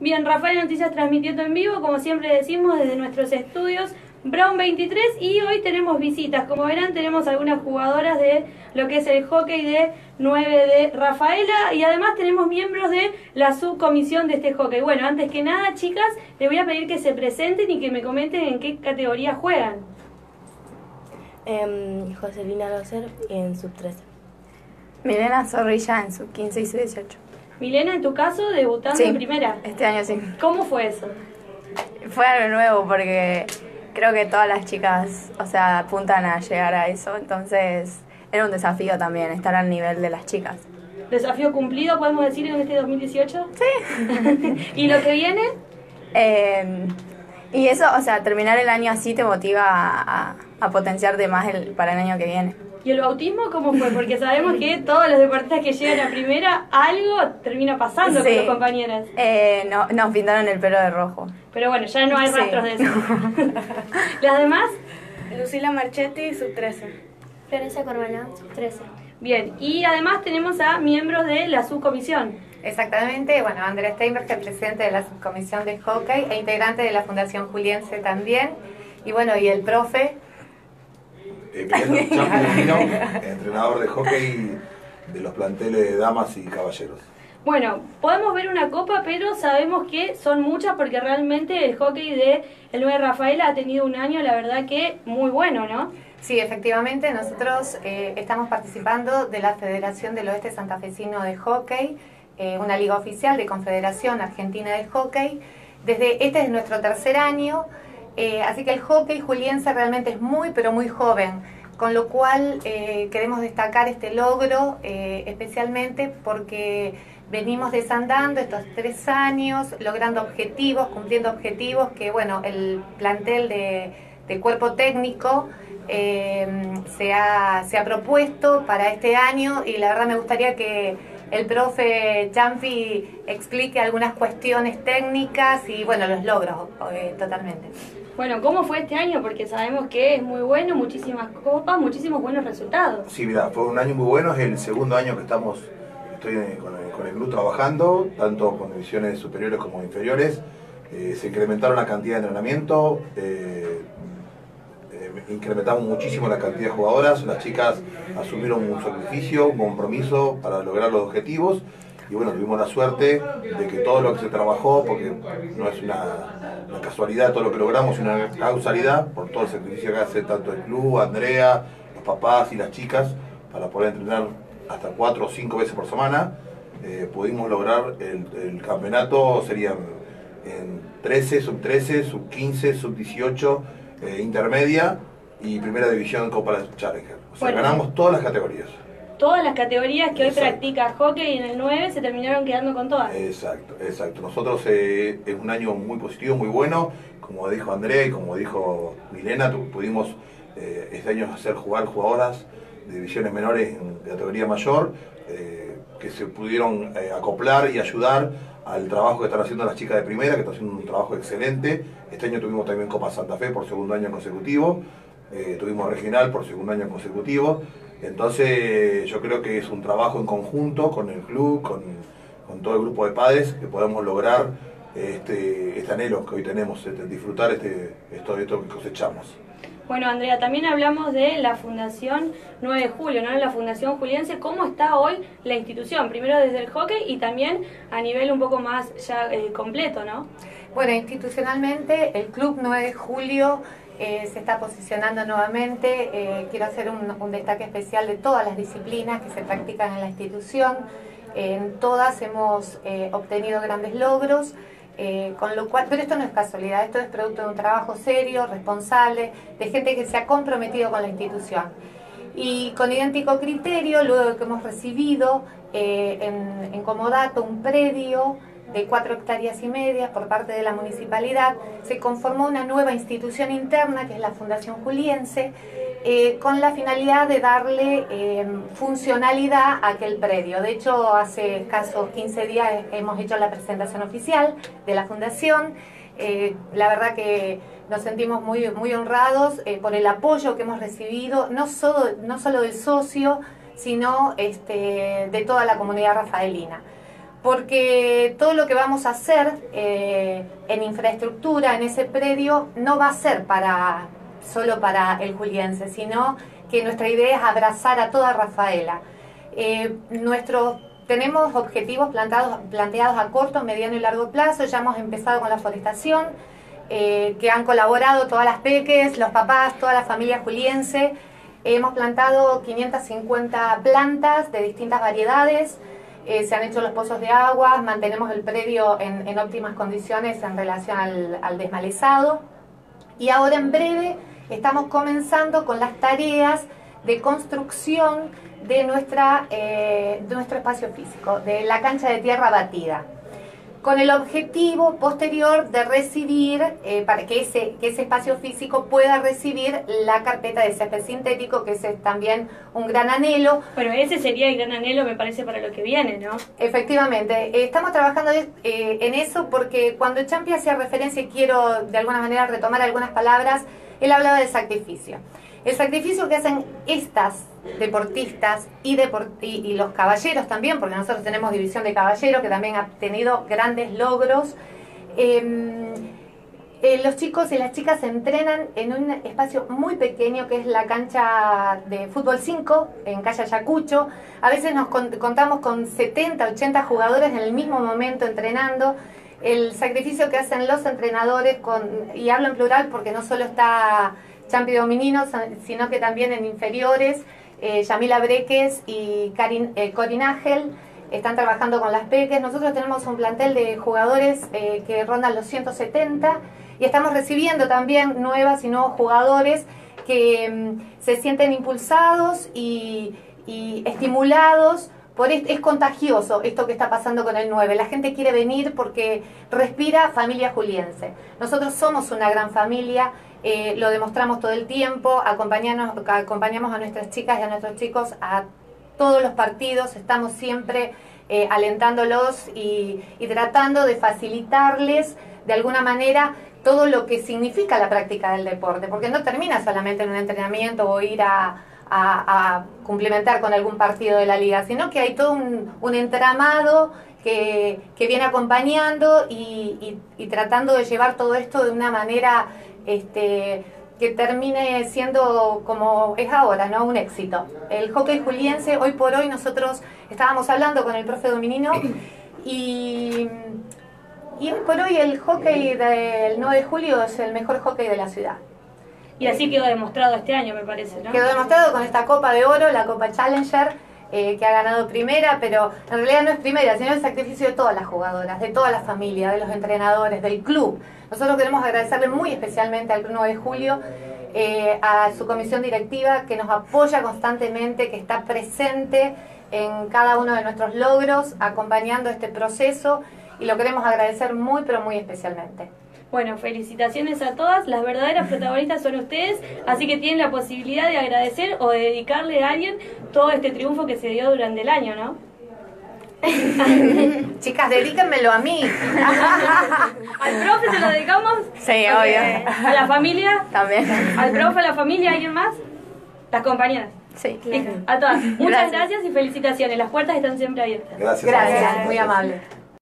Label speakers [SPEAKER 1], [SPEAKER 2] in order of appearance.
[SPEAKER 1] Bien, Rafael Noticias transmitiendo en vivo, como siempre decimos, desde nuestros estudios Brown 23 y hoy tenemos visitas. Como verán, tenemos algunas jugadoras de lo que es el hockey de 9 de Rafaela y además tenemos miembros de la subcomisión de este hockey. Bueno, antes que nada, chicas, les voy a pedir que se presenten y que me comenten en qué categoría juegan.
[SPEAKER 2] Eh, Joselina Loser en sub 13.
[SPEAKER 3] Milena Zorrilla en sub 15 y sub 18.
[SPEAKER 1] Milena, en tu caso, debutando
[SPEAKER 3] Sí,
[SPEAKER 1] en primera.
[SPEAKER 3] Este año sí.
[SPEAKER 1] ¿Cómo fue eso?
[SPEAKER 3] Fue algo nuevo porque creo que todas las chicas, o sea, apuntan a llegar a eso. Entonces era un desafío también estar al nivel de las chicas.
[SPEAKER 1] ¿Desafío cumplido, podemos decir, en este 2018? Sí. ¿Y lo que viene?
[SPEAKER 3] Eh, y eso, o sea, terminar el año así te motiva a, a- a potenciarte más el, para el año que viene.
[SPEAKER 1] ¿Y el bautismo cómo fue? Porque sabemos que todos los deportistas que llegan a primera, algo termina pasando con los compañeras.
[SPEAKER 3] Eh, no, nos pintaron el pelo de rojo.
[SPEAKER 1] Pero bueno, ya no hay
[SPEAKER 3] Sí.
[SPEAKER 1] rastros de eso. ¿Las demás?
[SPEAKER 4] Lucila Marchetti, sub 13.
[SPEAKER 2] Florencia Corbalán, sub 13.
[SPEAKER 1] Bien, y además tenemos a miembros de la subcomisión.
[SPEAKER 5] Exactamente, bueno, Andrea Steinberg, el presidente de la subcomisión de hockey e integrante de la Fundación Juliense también. Y bueno, y el profe,
[SPEAKER 6] Eh, Champelino, entrenador de hockey de los planteles de damas y caballeros.
[SPEAKER 1] Bueno, podemos ver una copa, pero sabemos que son muchas porque realmente el hockey de el 9 Rafaela ha tenido un año, la verdad que muy bueno, ¿no?
[SPEAKER 5] sí, efectivamente, nosotros eh, estamos participando de la Federación del Oeste Santafesino de Hockey, eh, una liga oficial de Confederación Argentina de Hockey. Desde este es nuestro tercer año, eh, así que el hockey juliense realmente es muy, pero muy joven, con lo cual eh, queremos destacar este logro, eh, especialmente porque venimos desandando estos tres años, logrando objetivos, cumpliendo objetivos que, bueno, el plantel de, de cuerpo técnico eh, se, ha, se ha propuesto para este año y la verdad me gustaría que el profe Champi explique algunas cuestiones técnicas y, bueno, los logros eh, totalmente.
[SPEAKER 1] Bueno, ¿cómo fue este año? Porque sabemos que es muy bueno, muchísimas copas, muchísimos buenos resultados.
[SPEAKER 6] Sí, mira, fue un año muy bueno, es el segundo año que estamos, estoy con el, con el club trabajando, tanto con divisiones superiores como inferiores. Eh, se incrementaron la cantidad de entrenamiento, eh, incrementamos muchísimo la cantidad de jugadoras, las chicas asumieron un sacrificio, un compromiso para lograr los objetivos y bueno, tuvimos la suerte de que todo lo que se trabajó, porque no es una, casualidad todo lo que logramos, es una causalidad por todo el sacrificio que hace tanto el club, Andrea, los papás y las chicas para poder entrenar hasta cuatro o cinco veces por semana. Eh, pudimos lograr el, el campeonato, serían en 13, sub 13, sub 15, sub 18, eh, intermedia y primera división Copa Challenger. O sea,
[SPEAKER 1] Bueno.
[SPEAKER 6] ganamos todas las categorías.
[SPEAKER 1] Todas las categorías que hoy practica hockey en el 9 se terminaron quedando con todas.
[SPEAKER 6] Exacto, exacto. Nosotros eh, es un año muy positivo, muy bueno. Como dijo Andrea y como dijo Milena, pudimos eh, este año hacer jugar jugadoras de divisiones menores en categoría mayor, eh, que se pudieron acoplar y ayudar al trabajo que están haciendo las chicas de primera, que están haciendo un trabajo excelente. Este año tuvimos también Copa Santa Fe por segundo año consecutivo, eh, tuvimos regional por segundo año consecutivo. Entonces yo creo que es un trabajo en conjunto con el club, con, con todo el grupo de padres, que podemos lograr este, este anhelo que hoy tenemos, este, disfrutar este, esto, esto que cosechamos.
[SPEAKER 1] Bueno, Andrea, también hablamos de la Fundación 9 de Julio, ¿no? La Fundación Juliense, ¿cómo está hoy la institución? Primero desde el hockey y también a nivel un poco más ya eh, completo, ¿no?
[SPEAKER 5] Bueno, institucionalmente el Club 9 de Julio eh, se está posicionando nuevamente. Eh, quiero hacer un, un destaque especial de todas las disciplinas que se practican en la institución. En todas hemos eh, obtenido grandes logros. con lo cual, pero esto no es casualidad, esto es producto de un trabajo serio, responsable, de gente que se ha comprometido con la institución. Y con idéntico criterio, luego que hemos recibido en, en Comodato un predio de cuatro hectáreas y media por parte de la municipalidad, se conformó una nueva institución interna, que es la Fundación Juliense, eh, con la finalidad de darle eh, funcionalidad a aquel predio. De hecho, hace escasos 15 días hemos hecho la presentación oficial de la fundación. Eh, la verdad que nos sentimos muy, muy honrados por el apoyo que hemos recibido, no solo, no solo del socio, sino este, de toda la comunidad rafaelina. Porque todo lo que vamos a hacer eh, en infraestructura en ese predio no va a ser para solo para el juliense, sino que nuestra idea es abrazar a toda Rafaela. Eh, tenemos objetivos plantados, planteados a corto, mediano y largo plazo, ya hemos empezado con la forestación, eh, que han colaborado todas las peques, los papás, toda la familia juliense. Hemos plantado 550 plantas de distintas variedades, eh, se han hecho los pozos de agua, mantenemos el predio en, en óptimas condiciones en relación al, al, desmalezado. Y ahora en breve estamos comenzando con las tareas de construcción de, nuestra, eh, de nuestro espacio físico, de la cancha de tierra batida con el objetivo posterior de recibir, eh, para que ese, que ese espacio físico pueda recibir la carpeta de césped sintético, que es también un gran anhelo.
[SPEAKER 1] Pero ese sería el gran anhelo, me parece, para lo que viene, ¿no?
[SPEAKER 5] Efectivamente, eh, estamos trabajando eh, en eso porque cuando Champi hacía referencia, y quiero de alguna manera retomar algunas palabras, él hablaba de sacrificio. El sacrificio que hacen estas deportistas y, y, los caballeros también, porque nosotros tenemos división de caballeros que también ha tenido grandes logros. Eh, eh, los chicos y las chicas entrenan en un espacio muy pequeño que es la cancha de fútbol 5 en calle Ayacucho. A veces nos contamos con 70, 80 jugadores en el mismo momento entrenando. El sacrificio que hacen los entrenadores, con, y hablo en plural porque no solo está Champi Dominino, sino que también en inferiores, eh, Yamila Breques y Karin, eh, Corin Ángel están trabajando con las peques. Nosotros tenemos un plantel de jugadores eh, que rondan los 170 y estamos recibiendo también nuevas y nuevos jugadores que mm, se sienten impulsados y, estimulados por es contagioso esto que está pasando con el 9. La gente quiere venir porque respira familia juliense. Nosotros somos una gran familia, eh, lo demostramos todo el tiempo, acompañamos, acompañamos a nuestras chicas y a nuestros chicos a todos los partidos, estamos siempre eh, alentándolos y, tratando de facilitarles de alguna manera todo lo que significa la práctica del deporte, porque no termina solamente en un entrenamiento o ir a, a, complementar con algún partido de la liga, sino que hay todo un, entramado que, viene acompañando y, tratando de llevar todo esto de una manera este, que termine siendo como es ahora, ¿no? Un éxito. El hockey juliense, hoy por hoy nosotros estábamos hablando con el profe Dominino y, y hoy por hoy el hockey del 9 de julio es el mejor hockey de la ciudad.
[SPEAKER 1] Y así quedó demostrado este año, me parece, ¿no?
[SPEAKER 5] Quedó demostrado con esta Copa de Oro, la Copa Challenger, eh, que ha ganado primera, pero en realidad no es primera, sino el sacrificio de todas las jugadoras, de toda la familia, de los entrenadores, del club. Nosotros queremos agradecerle muy especialmente al 1 de julio, eh, a su comisión directiva que nos apoya constantemente, que está presente en cada uno de nuestros logros, acompañando este proceso y lo queremos agradecer muy, pero muy especialmente.
[SPEAKER 1] Bueno, felicitaciones a todas. Las verdaderas protagonistas son ustedes, así que tienen la posibilidad de agradecer o de dedicarle a alguien todo este triunfo que se dio durante el año, ¿no?
[SPEAKER 5] Chicas, dedíquenmelo a mí.
[SPEAKER 1] ¿Al profe se lo dedicamos?
[SPEAKER 3] Sí, obvio.
[SPEAKER 1] ¿A la familia?
[SPEAKER 3] También.
[SPEAKER 1] ¿Al profe, a la familia, alguien más? ¿Las compañeras?
[SPEAKER 3] Sí.
[SPEAKER 1] A todas. Muchas gracias. y felicitaciones. Las puertas están siempre abiertas.
[SPEAKER 6] Gracias.
[SPEAKER 5] Gracias, muy amable.